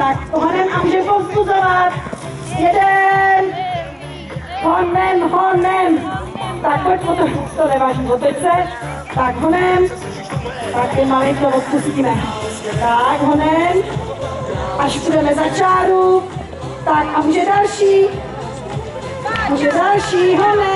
tak honem a může povzbuzovat. Jeden, honem, honem. Tak pojď, to, to neváží, otoč se. Tak honem, tak ty malinko odpustíme. Tak honem, až půjdeme za čáru. Tak a může další, může další, honem.